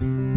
Bye.